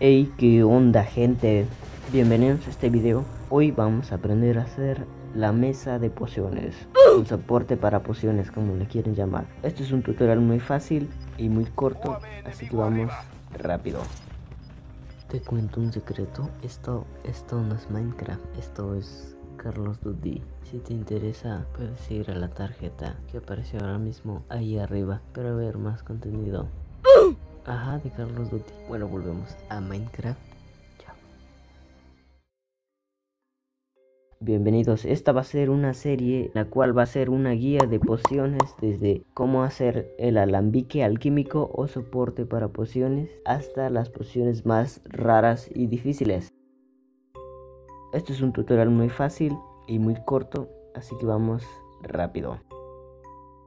Hey, qué onda gente, bienvenidos a este video. Hoy vamos a aprender a hacer la mesa de pociones, un soporte para pociones como le quieren llamar. Este es un tutorial muy fácil y muy corto, así que vamos rápido. Te cuento un secreto, esto, esto no es Minecraft, esto es Carlos Dudy. Si te interesa, puedes ir a la tarjeta que apareció ahora mismo ahí arriba para ver más contenido. Ajá, de Carlos Duty. Bueno, volvemos a Minecraft. Bienvenidos, esta va a ser una serie la cual va a ser una guía de pociones desde cómo hacer el alambique alquímico o soporte para pociones hasta las pociones más raras y difíciles. Este es un tutorial muy fácil y muy corto, así que vamos rápido.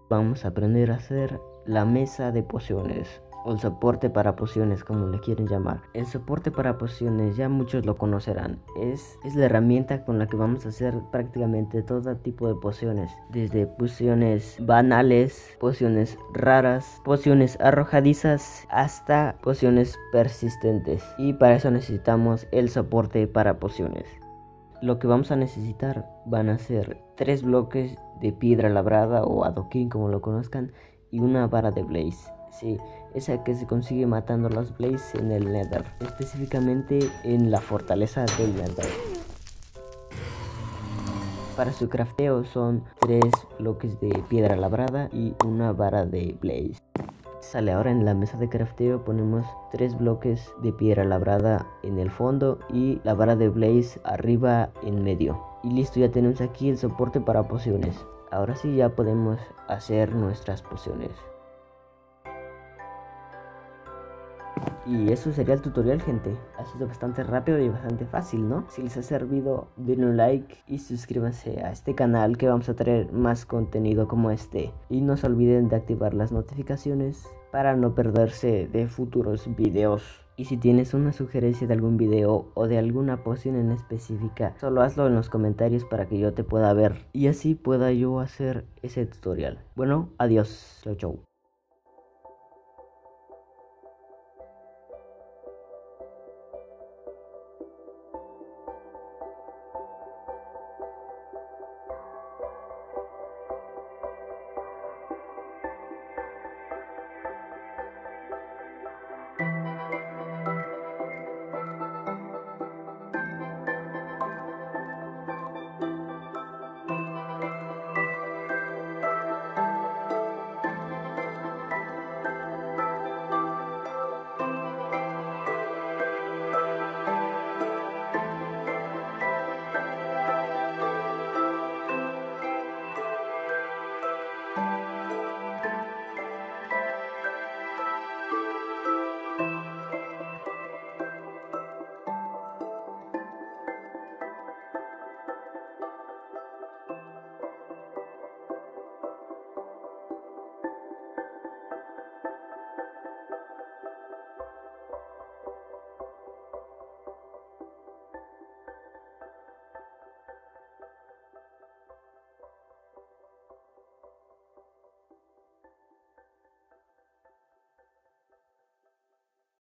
Vamos a aprender a hacer la mesa de pociones o el soporte para pociones como le quieren llamar. El soporte para pociones ya muchos lo conocerán. Es, es la herramienta con la que vamos a hacer prácticamente todo tipo de pociones. Desde pociones banales, pociones raras, pociones arrojadizas hasta pociones persistentes. Y para eso necesitamos el soporte para pociones. Lo que vamos a necesitar van a ser tres bloques de piedra labrada o adoquín como lo conozcan y una vara de blaze. Sí, esa que se consigue matando los Blaze en el Nether, específicamente en la fortaleza del Nether. Para su crafteo son tres bloques de piedra labrada y una vara de Blaze. Sale ahora en la mesa de crafteo ponemos tres bloques de piedra labrada en el fondo y la vara de Blaze arriba en medio. Y listo, ya tenemos aquí el soporte para pociones. Ahora sí ya podemos hacer nuestras pociones. Y eso sería el tutorial gente. Ha sido bastante rápido y bastante fácil, ¿no? Si les ha servido, denle un like y suscríbanse a este canal que vamos a traer más contenido como este. Y no se olviden de activar las notificaciones para no perderse de futuros videos. Y si tienes una sugerencia de algún video o de alguna poción en específica, solo hazlo en los comentarios para que yo te pueda ver y así pueda yo hacer ese tutorial. Bueno, adiós. Chau chau.